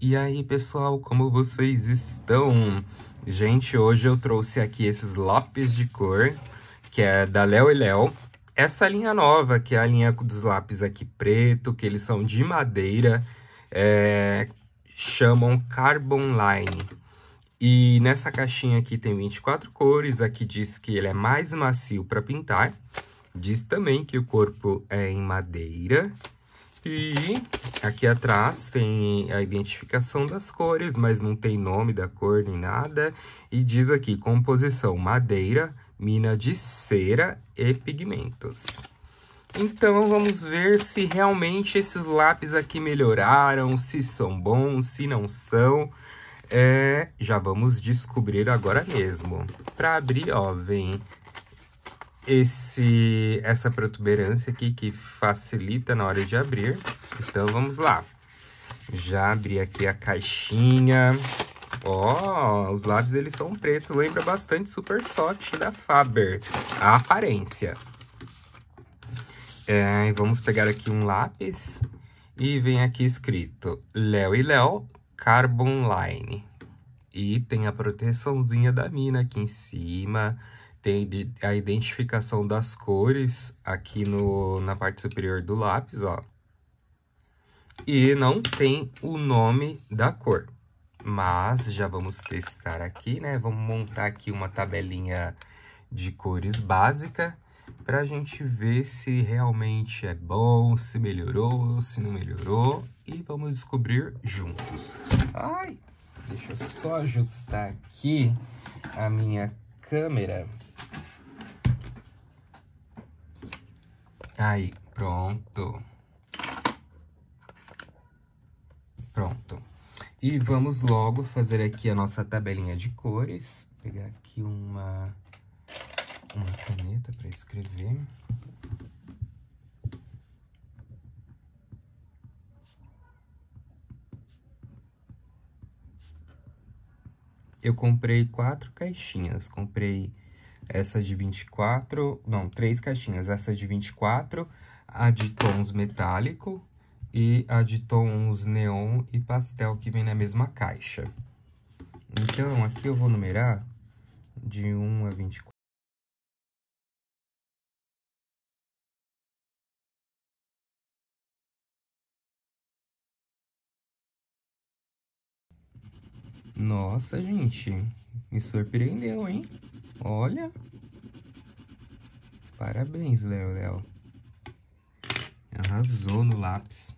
E aí, pessoal, como vocês estão? Gente, hoje eu trouxe aqui esses lápis de cor, que é da Léo e Léo. Essa linha nova, que é a linha dos lápis aqui preto, que eles são de madeira, é, chamam Carbon Line. E nessa caixinha aqui tem 24 cores, aqui diz que ele é mais macio para pintar. Diz também que o corpo é em madeira. E aqui atrás tem a identificação das cores, mas não tem nome da cor nem nada. E diz aqui, composição madeira, mina de cera e pigmentos. Então, vamos ver se realmente esses lápis aqui melhoraram, se são bons, se não são. É, já vamos descobrir agora mesmo. Para abrir, ó, vem esse, essa protuberância aqui que facilita na hora de abrir. Então, vamos lá. Já abri aqui a caixinha. Ó, os lápis eles são pretos, lembra bastante Super Soft da Faber, a aparência. É, vamos pegar aqui um lápis e vem aqui escrito Léo e Léo Carbon Line. E tem a proteçãozinha da mina aqui em cima, tem a identificação das cores aqui no, na parte superior do lápis, ó. E não tem o nome da cor. Mas já vamos testar aqui, né? Vamos montar aqui uma tabelinha de cores básica para a gente ver se realmente é bom, se melhorou, se não melhorou. E vamos descobrir juntos. Ai, deixa eu só ajustar aqui a minha câmera. Aí, pronto. Pronto. E vamos logo fazer aqui a nossa tabelinha de cores. Vou pegar aqui uma uma caneta para escrever. Eu comprei quatro caixinhas. Comprei essa de 24, não, três caixinhas. Essa de 24, a de tons metálico e a de tons neon e pastel que vem na mesma caixa. Então, aqui eu vou numerar de 1 a 24. Nossa, gente, me surpreendeu, hein? Olha. Parabéns, Léo, Léo. Arrasou no lápis.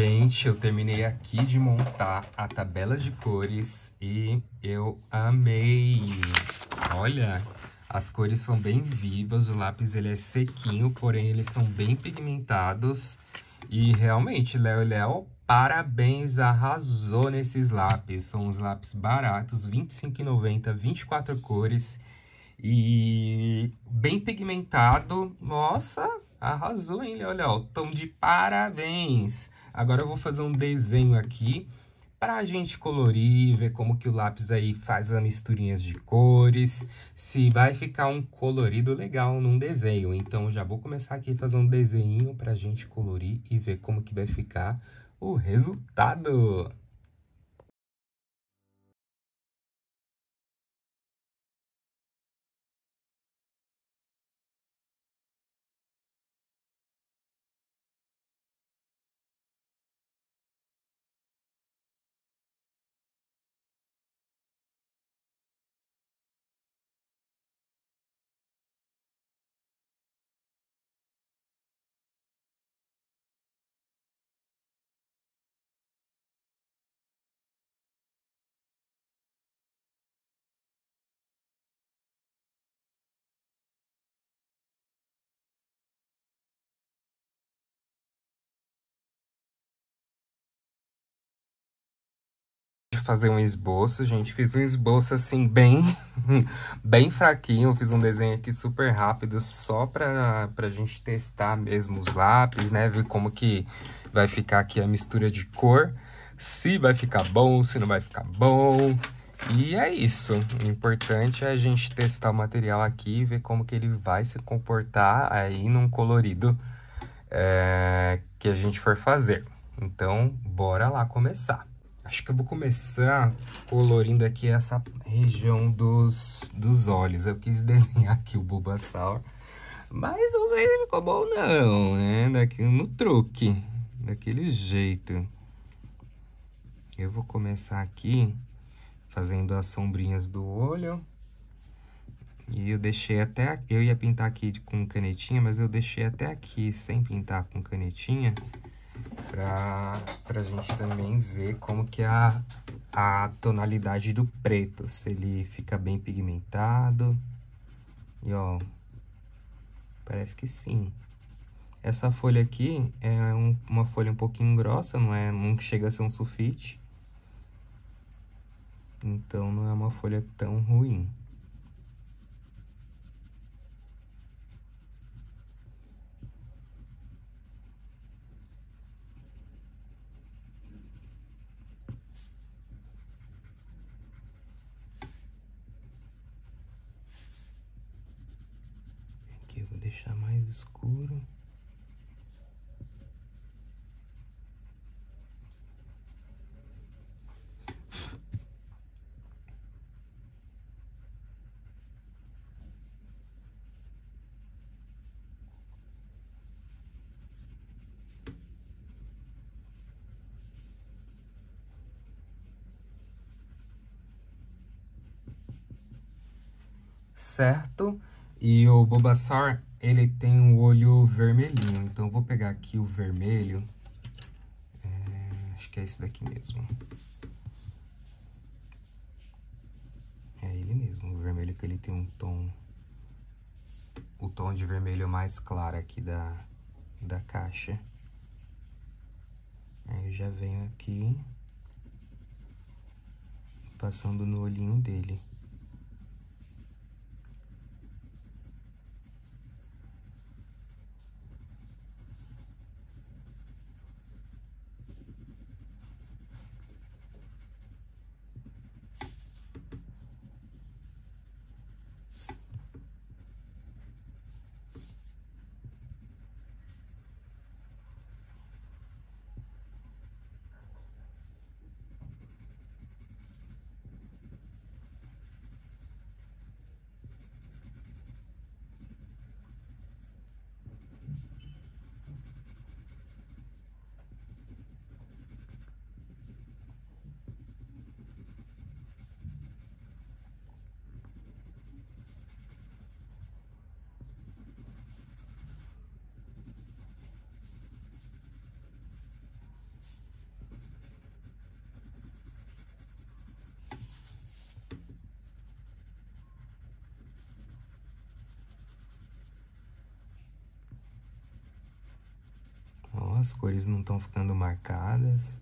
Gente, eu terminei aqui de montar a tabela de cores e eu amei. Olha, as cores são bem vivas, o lápis ele é sequinho, porém eles são bem pigmentados. E realmente, Léo e Léo, parabéns, arrasou nesses lápis. São os lápis baratos, R$ 25,90, 24 cores. E bem pigmentado, nossa, arrasou, hein, Léo Léo? Tão de parabéns! Agora eu vou fazer um desenho aqui para a gente colorir, ver como que o lápis aí faz as misturinhas de cores, se vai ficar um colorido legal num desenho. Então, já vou começar aqui fazer um desenho para a gente colorir e ver como que vai ficar o resultado. De fazer um esboço, gente. Fiz um esboço, assim, bem, bem fraquinho. Fiz um desenho aqui super rápido, só pra, pra gente testar mesmo os lápis, né? Ver como que vai ficar aqui a mistura de cor. Se vai ficar bom, se não vai ficar bom. E é isso. O importante é a gente testar o material aqui e ver como que ele vai se comportar aí num colorido é, que a gente for fazer. Então, bora lá começar. Acho que eu vou começar colorindo aqui essa região dos, dos olhos. Eu quis desenhar aqui o Bulbasaur, mas não sei se ficou bom não, né? Daqui no truque, daquele jeito. Eu vou começar aqui fazendo as sombrinhas do olho. E eu deixei até... Eu ia pintar aqui com canetinha, mas eu deixei até aqui sem pintar com canetinha pra, pra gente também ver como que é a, a tonalidade do preto, se ele fica bem pigmentado. E ó, parece que sim. Essa folha aqui é um, uma folha um pouquinho grossa, não, é, não chega a ser um sulfite. Então não é uma folha tão ruim. deixar mais escuro. Certo? E o Bulbasaur, ele tem um olho vermelhinho. Então, eu vou pegar aqui o vermelho. É, acho que é esse daqui mesmo. É ele mesmo, o vermelho que ele tem um tom... O tom de vermelho mais claro aqui da, da caixa. Aí eu já venho aqui... Passando no olhinho dele. As cores não estão ficando marcadas.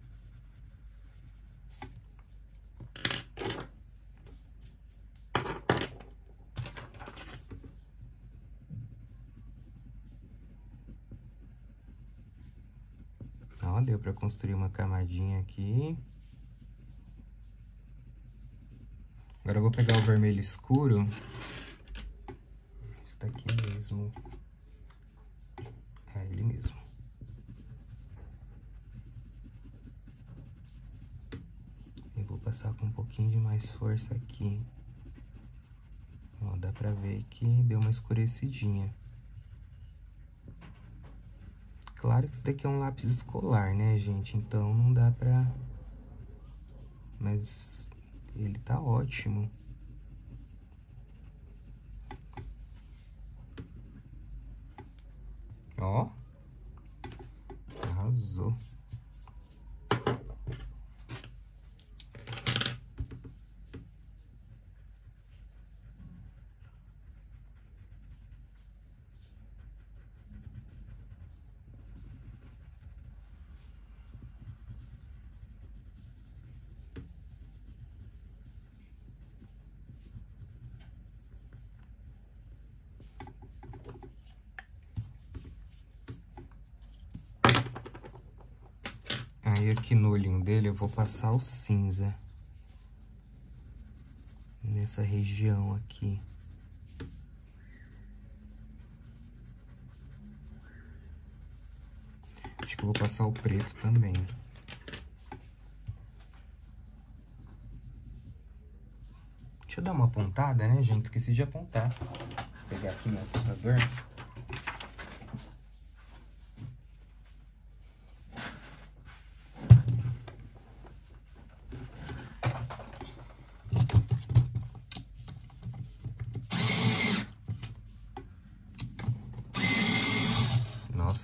Ó, deu para construir uma camadinha aqui. Agora eu vou pegar o vermelho escuro. Esse daqui mesmo. É ele mesmo. passar com um pouquinho de força aqui. Ó, dá pra ver que deu uma escurecidinha. Claro que isso daqui é um lápis escolar, né, gente? Então não dá pra... Mas ele tá ótimo. Ó. Arrasou. Aí aqui no olhinho dele eu vou passar o cinza. Nessa região aqui. Acho que eu vou passar o preto também. Deixa eu dar uma apontada, né, gente? Esqueci de apontar. Vou pegar aqui meu apontador.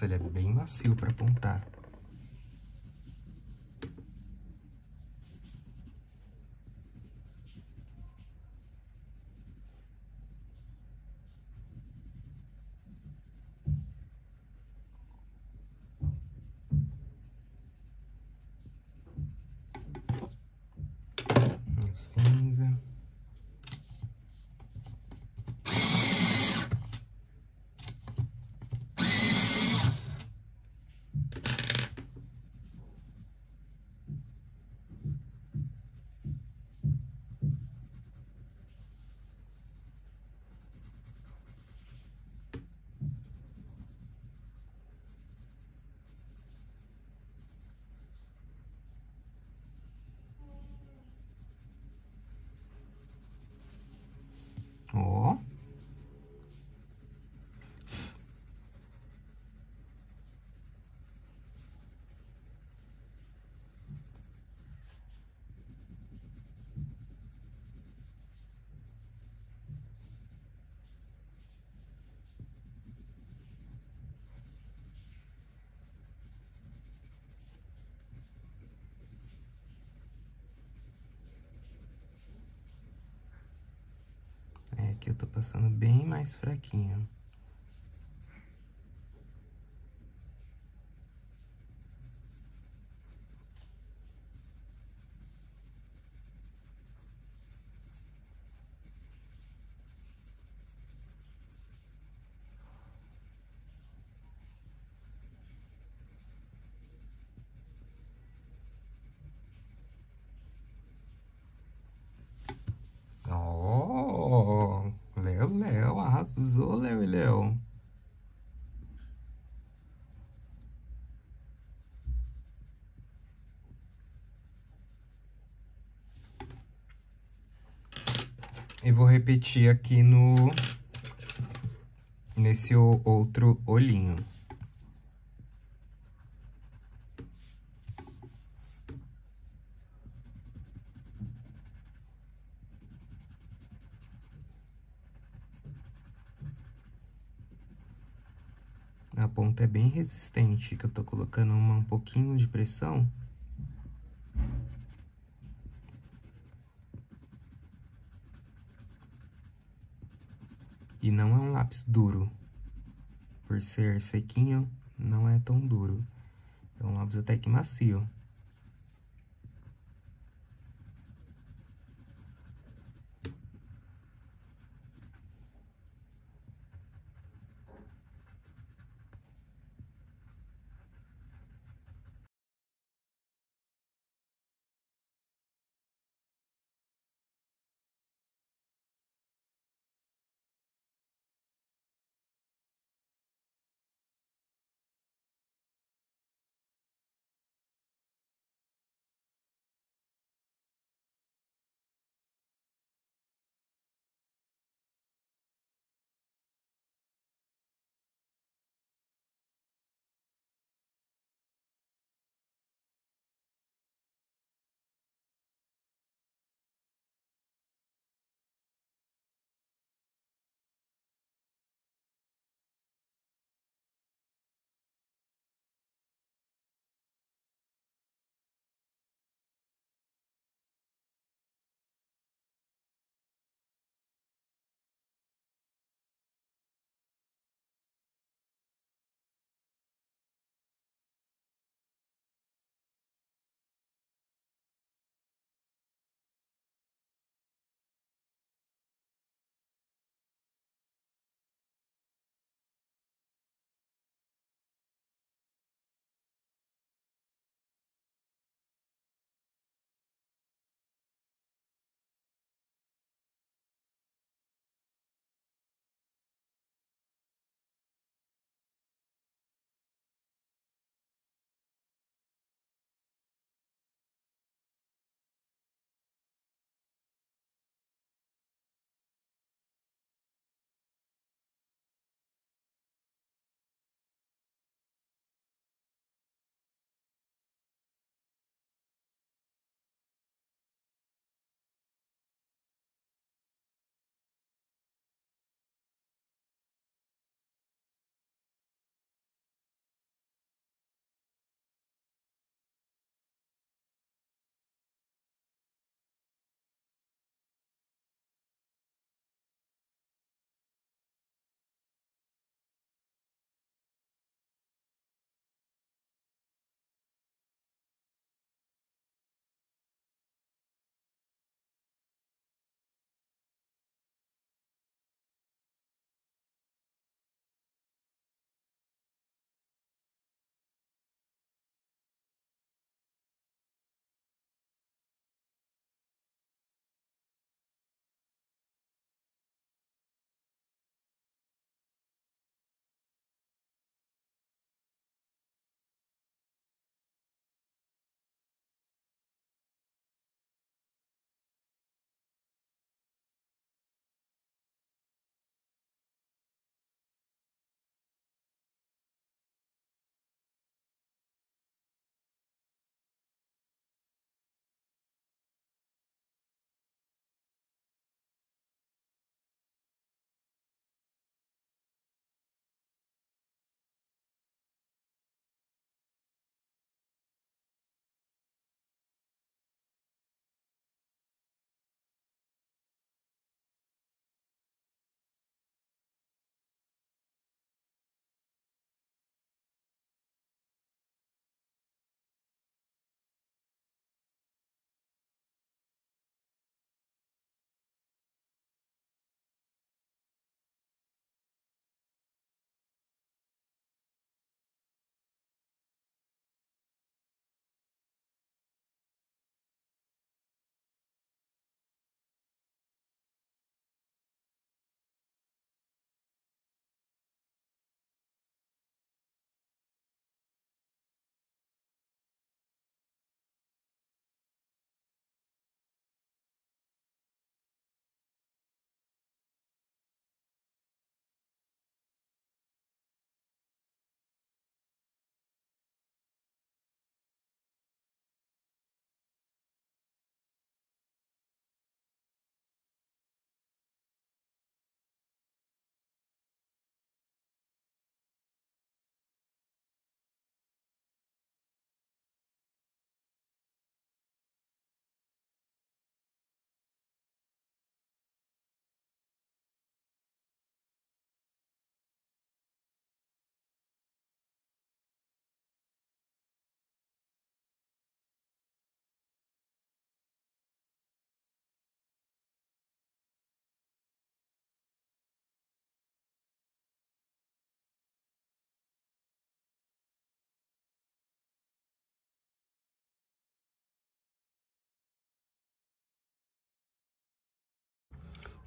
Nossa, ele é bem macio para apontar. cinza. Ó. É, aqui eu tô passando bem mais fraquinho. Oh, Léo, Arrasou, Léo e Léo. E vou repetir aqui no... Nesse outro olhinho. A ponta é bem resistente, que eu tô colocando uma, um pouquinho de pressão. E não é um lápis duro. Por ser sequinho, não é tão duro. É um lápis até que macio.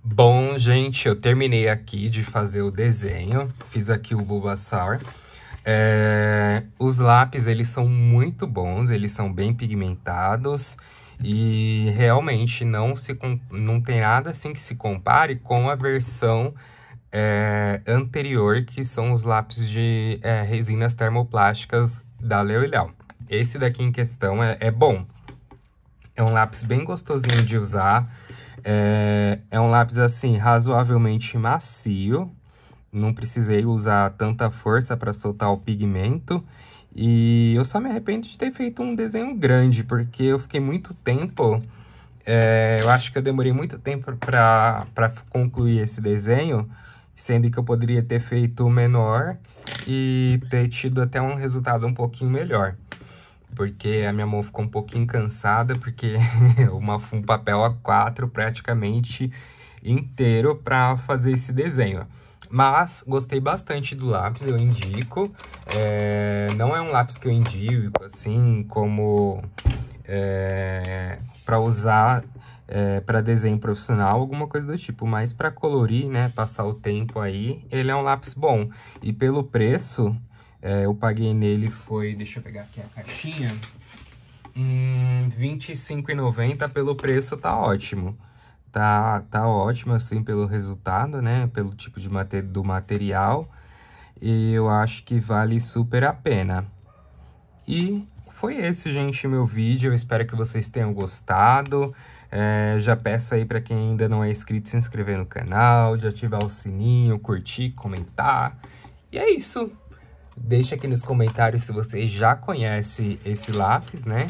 Bom, gente, eu terminei aqui de fazer o desenho. Fiz aqui o Bulbasaur. É, os lápis, eles são muito bons, eles são bem pigmentados. E realmente não, se, não tem nada assim que se compare com a versão é, anterior, que são os lápis de é, resinas termoplásticas da Leo e. Esse daqui em questão é, é bom. É um lápis bem gostosinho de usar. É, é um lápis, assim, razoavelmente macio. Não precisei usar tanta força para soltar o pigmento. E eu só me arrependo de ter feito um desenho grande, porque eu fiquei muito tempo... É, eu acho que eu demorei muito tempo para concluir esse desenho, sendo que eu poderia ter feito menor e ter tido até um resultado um pouquinho melhor porque a minha mão ficou um pouquinho cansada, porque uma, um papel A4 praticamente inteiro para fazer esse desenho. Mas gostei bastante do lápis, eu indico. É, não é um lápis que eu indico, assim, como é, para usar é, para desenho profissional, alguma coisa do tipo. Mas para colorir, né, passar o tempo aí, ele é um lápis bom. E pelo preço, é, eu paguei nele, foi, deixa eu pegar aqui a caixinha, hum, R$25,90 pelo preço, tá ótimo. Tá, tá ótimo, assim, pelo resultado, né? Pelo tipo de mate do material. E eu acho que vale super a pena. E foi esse, gente, meu vídeo. Eu espero que vocês tenham gostado. É, já peço aí para quem ainda não é inscrito se inscrever no canal, de ativar o sininho, curtir, comentar. E é isso. Deixa aqui nos comentários se vocês já conhecem esse lápis, né?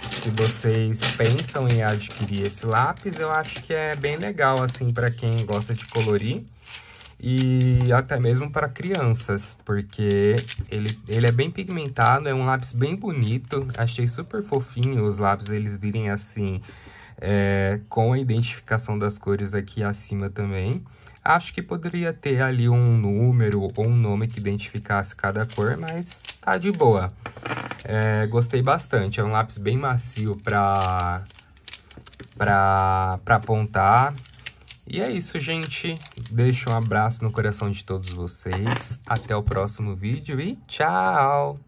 Se vocês pensam em adquirir esse lápis, eu acho que é bem legal, assim, para quem gosta de colorir. E até mesmo para crianças, porque ele, ele é bem pigmentado, é um lápis bem bonito. Achei super fofinho os lápis, eles virem assim, é, com a identificação das cores aqui acima também. Acho que poderia ter ali um número ou um nome que identificasse cada cor, mas tá de boa. É, gostei bastante, é um lápis bem macio para pra apontar. E é isso, gente. Deixo um abraço no coração de todos vocês. Até o próximo vídeo e tchau!